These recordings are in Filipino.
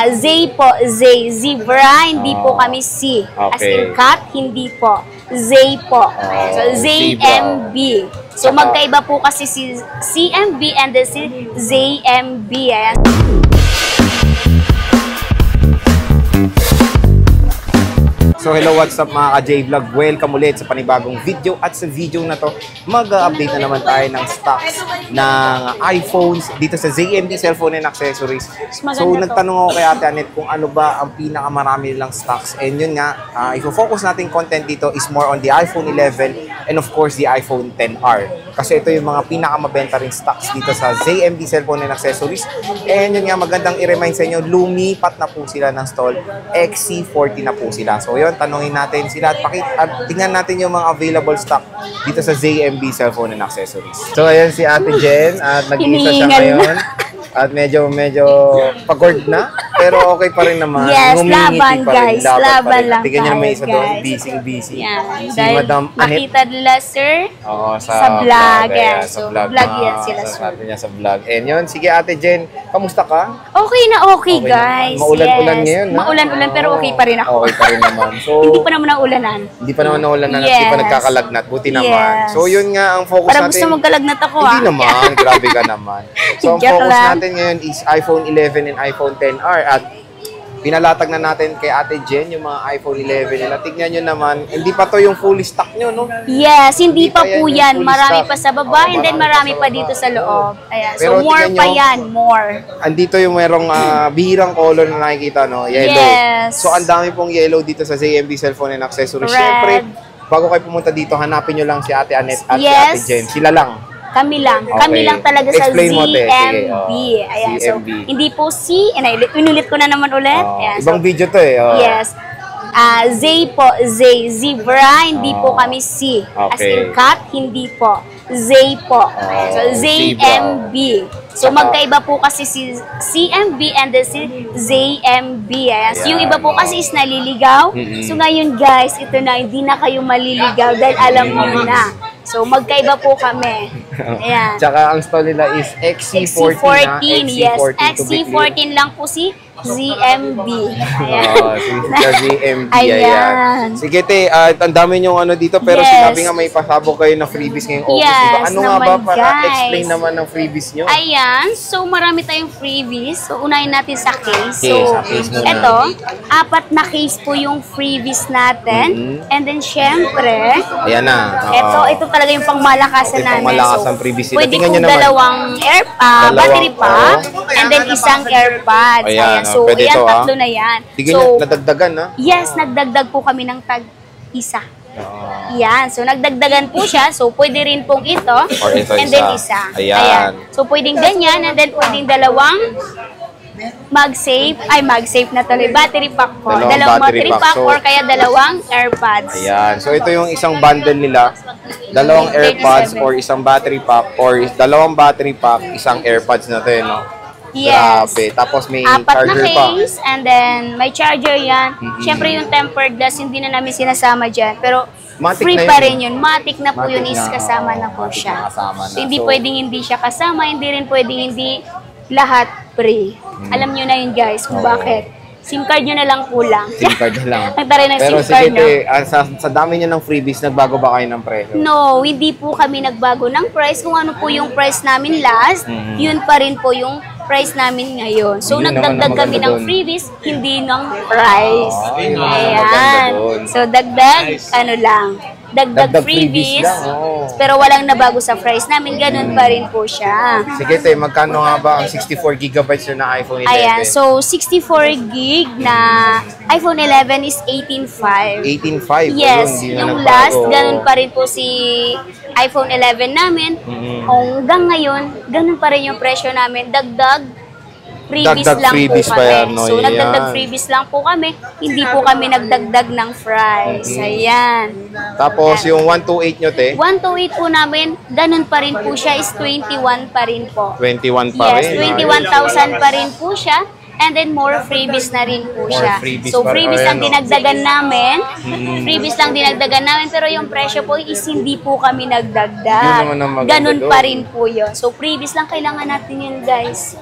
Ah, Zay po, Zay. Zebra, hindi po Oh. kami C. As Okay. in cat, hindi po. Zay po. so, zebra. ZMB. So, magkaiba po kasi si CMB and then si ZMB. Ayan. So hello, what's up mga ka-J-Vlog? Welcome ulit sa panibagong video at sa video na to, mag-update na naman tayo ng stocks ng iPhones dito sa ZMD Cellphone and Accessories. So nagtanong ako kay Ate Anet kung ano ba ang pinakamarami nilang stocks and yun nga, uh, ifo-focus natin content dito is more on the iPhone 11 and of course the iPhone 10R. Kasi ito yung mga pinakamabenta rin stocks dito sa ZMD Cellphone and Accessories. And yun nga, magandang i-remind sa inyo, lumipat na po sila ng stall. XC40 na po sila. So yun, tanongin natin sila at, pakit, at tingnan natin yung mga available stock dito sa ZMB Cellphone and Accessories. So ayan si Ate Jen at nag-iisa siya ngayon. At medyo, medyo pagod na. Pero okay pa rin naman. Yes, Ngumingiti laban, pa rin, guys. laban Laban lang Tingnan niyo may tayo, isa doon, guys. busy-busy. Yan. Si Dahil Madam Anet makita nila, sir. Oo, sa, Sa vlog, sa So, vlog. vlog yan sila, sa- sir. Sabi niya sa vlog. And yun, sige Ate Jen, kamusta ka? Okay na okay, Okay guys. naman. Maulan-ulan yes. ngayon, ha? Maulan-ulan, pero okay pa rin ako. Okay pa rin naman. So, Hindi pa naman naulanan. hindi pa naman nawalan na, hindi pa Yes. nagkakalagnat. Buti naman. Yes. So, yun nga ang focus Para natin. gusto magkalagnat ako, Hindi ah. naman, grabe ka naman. So, ang Joke focus lang. natin ngayon is iPhone 11 and iPhone 10R at pinalatag na natin kay Ate Jen yung mga iPhone 11 nila. Tignan nyo naman, hindi pa to yung fully stock nyo, no? Yes, hindi Hindi pa pa po yan full Marami stock. pa sa baba Oo, and then marami pa pa dito sa loob. Ayan. Pero So, more tingnan pa nyo, yan. More. Andito yung merong ah, bihirang color na nakikita, no? Yellow. Yes. So, ang dami pong yellow dito sa ZMB Cellphone and Accessories. Red. Siyempre, bago kayo pumunta dito, hanapin nyo lang si Ate Anet at Yes. si Ate Jen. Sila lang. Kami lang. Okay. Kami lang talaga sa Explain mo, te. Sige, ZMB. oh. Ayan. So, ZMB. hindi po C. And I- inulit ko na naman ulit. Oh, Ayan. ibang So, video to eh. oh. Yes. Ah, Zay po, Zay. Zebra, hindi po Oh. kami C. As Okay. in cat, hindi po. Zay po. so, zebra. ZMB. So, magkaiba po kasi si CMB and then si ZMB. Ayan. So, yung iba po oh. kasi is naliligaw. Mm-mm. So, ngayon guys, ito na, hindi na kayo maliligaw dahil alam niyo na. So, magkaiba po kami. Ayan. Tsaka ang stall nila is XC40 na. XC14, yes. to be clear. XC14 lang po si ZMB. Ayan. Oo, si si ZMB. Ayan. Ayan. Sige te, at ang dami yung ano dito pero Yes. sinabi nga may pasabog kayo ng freebies ngayong August. Yes, diba? Ano nga ba para guys. explain naman ng freebies nyo? Ayan, so marami tayong freebies. So unahin natin sa case. Okay, So sa case ito, apat na case po yung freebies natin. Mhm. And then syempre, Ayan na. Oo. ito ito talaga yung pangmalakasan yung namin. pangmalakasan freebies nila. pwede naman. dalawang air, ah, Dalawang, battery pack oo. and then isang AirPods. Ayan, Ayan, oh, so pwede ayan, ito, ah. tatlo na yan. Tignan so, nyo, nadagdagan ha? yes, nagdagdag po kami ng tag isa. Oo. Yan. So, nagdagdagan po siya. So, pwede rin pong ito. Or ito and isa. then isa. Ayan. So, pwedeng ganyan. And then, pwedeng dalawang mag-safe. Ay, mag-safe na tuloy. Battery pack po. Dalawang Dalawang, battery battery, pack. pack, So, or kaya dalawang AirPods. Ayan. So ito yung isang bundle nila. Dalawang AirPods or isang battery pack or dalawang battery pack, isang AirPods na to eh, no? Yes. Grabe. Tapos may Apat na charger pa. case, and then may charger yan. Mhm. Siyempre yung tempered glass, hindi na namin sinasama dyan. Pero Matic free na pa rin yun. Matic na po Matic yun is na, kasama na po Matic siya. na kasama na. So, hindi So- pwedeng hindi siya kasama, hindi rin pwedeng hindi lahat free. Alam nyo na yun guys kung. Oo. bakit. SIM card nyo na lang kulang. SIM card na lang. Ang taray ng Pero SIM card, sige, no? ah, sa, sa dami niya ng freebies, nagbago ba kayo ng presyo? No, hindi po kami nagbago ng price. Kung ano po yung price namin last, Mhm. yun pa rin po yung price namin ngayon. So, Yun nagdagdag kami ng freebies, hindi ng price. Maganda Ayan. So, dagdag, ano lang, dagdag, Dagdag freebies freebies, lang, oo. pero walang nabago sa price namin, ganun pa rin po siya. Sige, te, magkano nga ba ang 64 gigabytes na iPhone 11? Ayan, so 64 gig na iPhone 11 is 18.5. 18.5. Yes, Ayun, na yung nagbago. last, ganun pa rin po si iPhone 11 namin. Mhm. Hanggang ngayon, ganun pa rin yung presyo namin. Dagdag freebies Dagdag lang freebies po pa kami. yan, no? So, nagdagdag freebies lang po kami. Hindi po kami nagdagdag ng price. Mhm. Ayan. Tapos yung 128 nyo, te, 128 po namin, ganun pa rin po siya, is 21 pa rin po.21 pa Yes, rin. 21,000 pa rin po siya. And then more freebies na rin po More siya. freebies so freebies lang oh. dinagdagan namin. Mm. Freebies lang dinagdagan namin pero yung presyo po is hindi po kami nagdagdag. Ganun pa rin po yun. So freebies lang kailangan natin yun guys.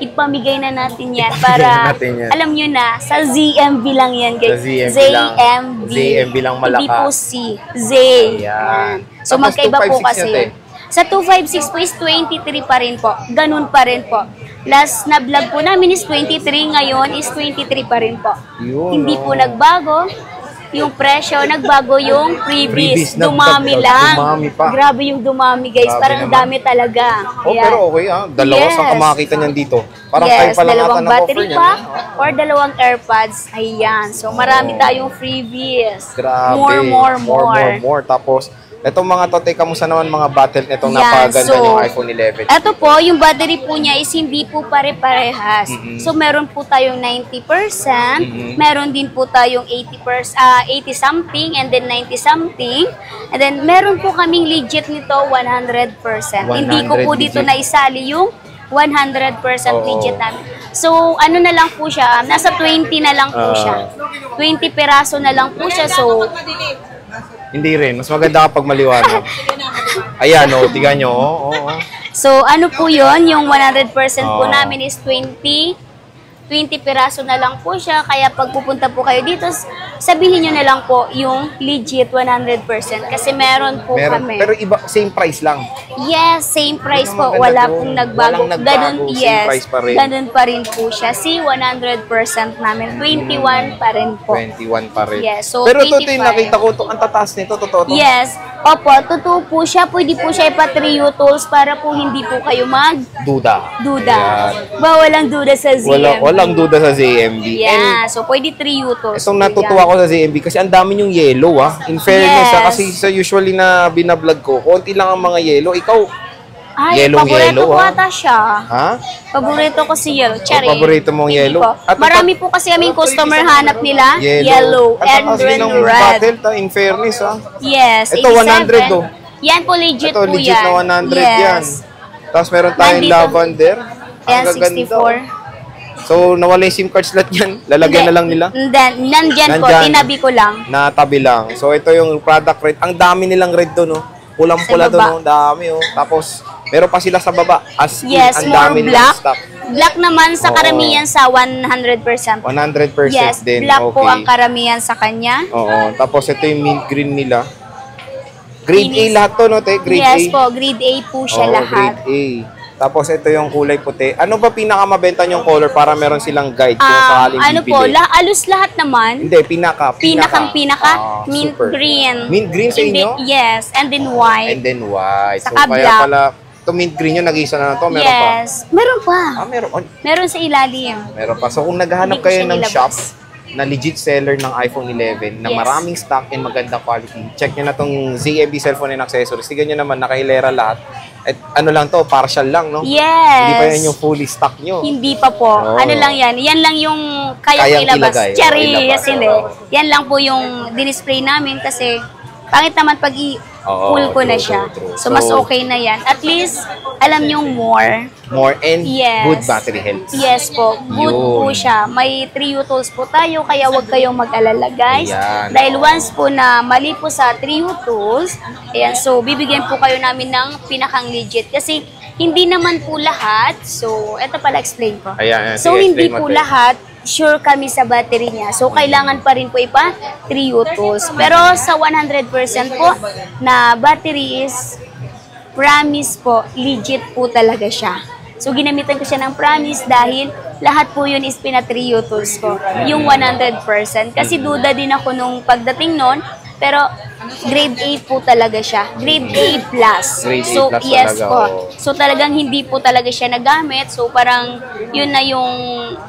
Ipamigay na natin yan para natin yan. alam nyo na, sa ZMB lang yan guys. Sa lang. ZMB. ZMB lang malakas. Hindi po C. Z. Ayan. So Tapos magkaiba 256 po kasi yun. Sa 256 po is 23 pa rin po. Ganun pa rin po. Last na vlog po namin is 23, ngayon is 23 pa rin po. Yun, Hindi oh. po nagbago. Yung presyo, nagbago yung freebies. Freebies, dumami lang. dumami pa. Grabe yung dumami guys. Grabe Parang naman. dami talaga. Oh, Ayan. pero okay ah. Dalawa Yes. ka makakita niyan dito? Parang kayo yes, pa lang ata dalawang ng offer battery niyan. pack or dalawang AirPods. Ayan. So, marami Oh. tayong freebies. Grabe. More, more, more. more, more. Tapos, Etong mga to, te, kamusta naman mga battle nitong Yan, napaganda so, yung iPhone 11? Ito po, yung battery po niya is hindi po pare-parehas. Mhm. So, meron po tayong 90%, Mhm. meron din po tayong 80%, ah 80 something, and then 90 something. And then, meron po kaming legit nito 100%. Hindi ko po 100 dito legit. naisali yung 100% Oo. legit namin. So, ano na lang po siya, um, nasa 20 na lang po Ah. siya. 20 peraso na lang po siya. So, Hindi rin. Mas maganda kapag maliwanag. Ayan, oh, tigan nyo. Oh, oh, oh. So, ano po yon Yung 100% po Oo. namin is 20. 20 piraso na lang po siya. Kaya pag pupunta po kayo dito, sabihin nyo na lang po yung legit 100%. Kasi meron po Meron, kami. pero iba, same price lang. yes, same price po. Wala pong nagbago. Walang nagbago. Ganun, Same yes. price pa rin. Ganun pa rin po siya. Si 100% namin. 21 pa rin po. 21 pa rin. Yes, so pero ito, te, 25. nakita ko to, ang tataas nito, totoo to. Yes. Opo, totoo po siya. Pwede po siya ipa-trio tools para po hindi po kayo mag Duda. duda. Ayan. Bawal ang duda sa ZMB. Wala, walang duda sa ZMB. And Yeah, so pwede three utos. Itong natutuwa ko sa ZMB kasi ang dami yung yellow ah. In fairness Yes. ah, kasi sa usually na binablog ko, konti lang ang mga yellow. Ikaw, Ay, Yellow, paborito yellow, ko ah. ata siya. ha? Paborito ko si yellow. Cherry. Oh, paborito mong Hindi yellow? po. At Marami po kasi kaming customer hanap nila. Yellow. Yellow, At and red. ng red. battle, ta, in fairness ah. Yes, Ito, 100 87. oh. Yan po legit Ito, po legit yan. na 100 yes. yan. Tapos meron tayong Nandito. lavender. Ang Yan, gaganda, 64. oh. So, nawala yung SIM card slot yan. Lalagyan na lang nila. Then, nandyan po, Nandyan. tinabi ko lang. na tabi lang. So ito yung product red. Ang dami nilang red doon, no. Pulang-pula Sa doon, no. Dami, oh. Tapos meron pa sila sa baba. As in, Yes, ang more dami nilang black. stock. Black naman sa Oo. karamihan sa 100%. 100% Yes, din. black okay. po ang karamihan sa kanya. Oo. Tapos ito yung mint green nila. Grade A lahat to, no, te? Grade A. yes po, grade A po siya Oo, lahat. grade A. Tapos ito yung kulay puti. Ano ba pinakamabenta yung color para meron silang guide kung Um, sakaling ano po, bibili? lah, alos lahat naman. Hindi, pinaka. Pinakang pinaka, Ah, mint super. green. Mint green sa And then- inyo? yes, and then white. And then white. So, Saka kaya black. pala, ito mint green yung nag-isa na to, meron pa. yes. Meron pa. Ah, meron. Oh, Meron sa ilalim. Meron pa. So kung naghahanap Hindi kayo ng shop na legit seller ng iPhone 11 na Yes. maraming stock and maganda quality, check nyo na tong ZMB cellphone and accessories. Tignan nyo naman, nakahilera lahat. At ano lang to, partial lang, no? Yes. Hindi pa yan yung fully stock nyo. Hindi pa po. Oo. Ano lang yan? Yan lang yung kaya Kayang ilabas. ilagay. Cherry, Oo, ilabas. yes, hindi. Yan lang po yung dinisplay namin kasi pangit naman pag Oo, i-pull ko na true, siya. true, true. So, mas So, okay na yan. At least, alam yung more. More and Yes. good battery health. Yes po. Good Yun. po siya. May trio tools po tayo, kaya huwag kayong mag-alala guys. Ayan. Dahil once po na mali po sa trio tools, ayan, so bibigyan po kayo namin ng pinakang legit. Kasi hindi naman po lahat, so eto pala explain ko. Ayan, ayan. So Sige, hindi po lahat sure kami sa battery niya. So kailangan pa rin po ipa trio tools. Pero sa 100% po na battery is promise po, legit po talaga siya. So, ginamitan ko siya ng promise dahil lahat po yun is pinatrio tools ko. Yung 100%. Kasi duda din ako nung pagdating nun, pero grade A po talaga siya. Grade A plus. Grade A so, plus yes talaga, po. oo. So, talagang hindi po talaga siya nagamit. So, parang yun na yung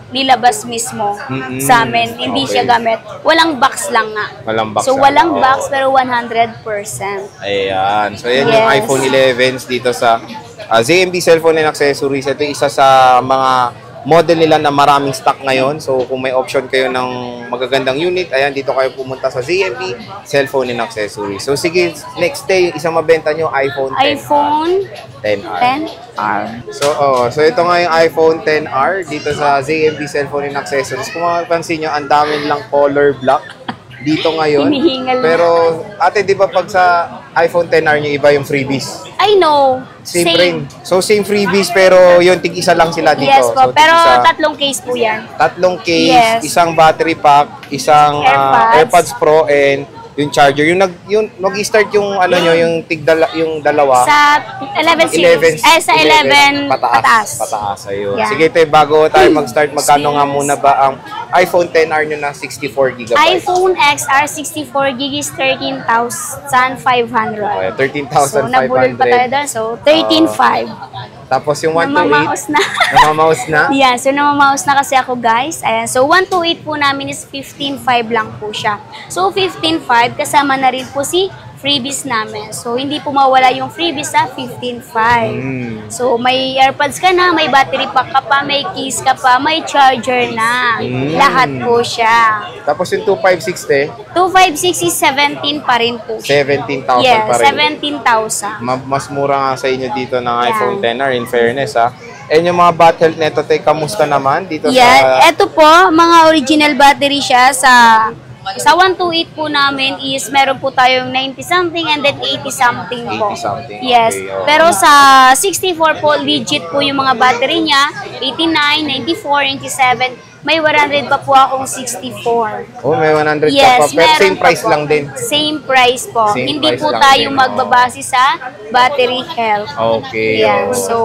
nilabas mismo Mm-mm. sa amin. Hindi Okay. siya gamit. Walang box lang nga. Walang box So, lang. walang Oo. box pero 100%. Ayan. So, yan yung Yes. iPhone 11s dito sa ah, ZMB Cellphone and Accessories. Ito yung isa sa mga model nila na maraming stock ngayon. So kung may option kayo ng magagandang unit, ayan, dito kayo pumunta sa ZMB, cellphone and accessories. So sige, next day, isang mabenta nyo, iPhone 10. iPhone 10R. 10R. So, oh, so ito nga yung iPhone 10R dito sa ZMB Cellphone and Accessories. Kung mapapansin nyo, ang dami lang color black dito ngayon. Hinihingal. Pero, ate, di ba pag sa iPhone 10R nyo, iba yung freebies? I know. Same, rin. So, same freebies, pero yung tig-isa lang sila dito. Yes po, So, pero tig-isa. tatlong case po yan. tatlong case, Yes. isang battery pack, isang ah, AirPods. AirPods Pro, and yung charger. Yung nag yung mag-start yung ano nyo, yung tig yung dalawa. Sa 11 series. eh, sa 11, pataas. Pataas, ayun. Yeah. Sige, te, bago tayo mag-start, magkano nga muna ba ang iPhone 10R nyo na 64 GB? iPhone XR 64 gig is 13,500. Okay, So, nabulol pa tayo 13,500. doon. So, 13,500. Tapos yung 128, Namamaos na. namamaos na. Yeah, so namamaos na kasi ako guys. Ayan, so 128 po namin is 15.5 lang po siya. So 15.5 kasama na rin po si freebies namin. So hindi po mawala yung freebies sa 15.5. Mm. So may AirPods ka na, may battery pack ka pa, may case ka pa, may charger na. Mm. Lahat po siya. Tapos yung 2560, 256 is 17 pa rin po siya. 17,000 Yeah, pa rin. 17,000. Ma- mas mura nga sa inyo dito ng Yeah. iPhone 10R in fairness ha. And yung mga bat health neto, kamusta naman dito Yeah, sa eto po, mga original battery siya sa sa 128 po namin is meron po tayong 90 something and then 80 something po. 80 something, Yes. okay, oh. Pero sa 64 po legit po yung mga battery niya, 89, 94, 97. May 100 pa po akong 64. Oh, may 100 Yes, ka pa. Pero same price po. lang din. Same price po. Same Hindi price po tayo din, oh. magbabase sa battery health. Okay. Yan. oh. So,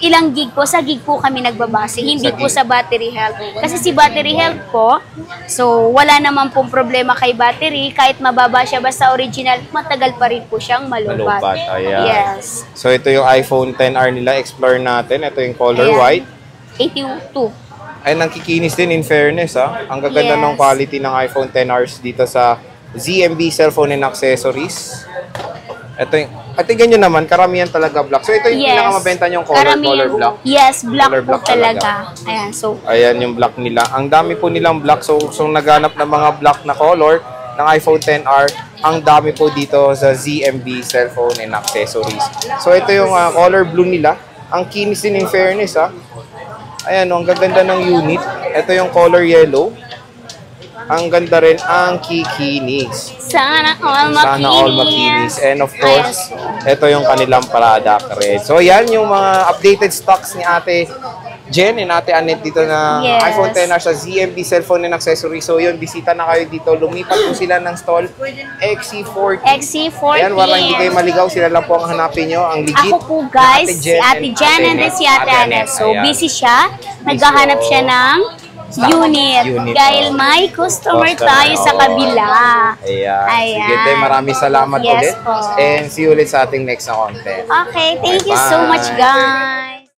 ilang gig po? Sa gig po kami nagbabase, hindi Sa po sa battery health. Kasi si battery health po, so wala naman pong problema kay battery. Kahit mababa siya, basta original, matagal pa rin po siyang malubat. Malubat, ayan. Yes. So ito yung iPhone 10R nila. Explore natin. Ito yung color Ayan. white. 82. Ay, nangkikinis din in fairness ha. Ang gaganda Yes. ng quality ng iPhone 10Rs dito sa ZMB Cellphone and Accessories. Ito yung, at nyo naman, karamihan talaga black. So ito yung Yes. pinakamabenta yung color, Karamihan color black. Yes, black Color po black talaga. Ayan, so Ayan yung black nila. Ang dami po nilang black. So, so naghanap ng mga black na color ng iPhone 10R, ang dami po dito sa ZMB cellphone and accessories. So, ito yung ah, color blue nila. Ang kinis din in fairness, ha. Ayan, oh, ang gaganda ng unit. Ito yung color yellow. Ang ganda rin ang kikinis. sana all makinis. Sana all makinis. And of course, ito yung kanilang product rin. So, yan yung mga updated stocks ni Ate Jen and Ate Annette dito na Yes. iPhone 10R sa ZMB cellphone and accessories. So, yun, bisita na kayo dito. Lumipat po sila ng stall XC40. XC40. Ayan, wala hindi kayo maligaw. Sila lang po ang hanapin nyo. Ang legit. Ako po guys, na si Ate Jen and then si Ate Anet. So Ayan. busy siya. Naghahanap siya ng unit. Unit, Dahil oh. may customer Customer, tayo sa oo. kabila. Ayan. Ayan. Sige, te, maraming salamat Yes ulit. po. And see you ulit sa ating next na content. Okay, thank you so much guys.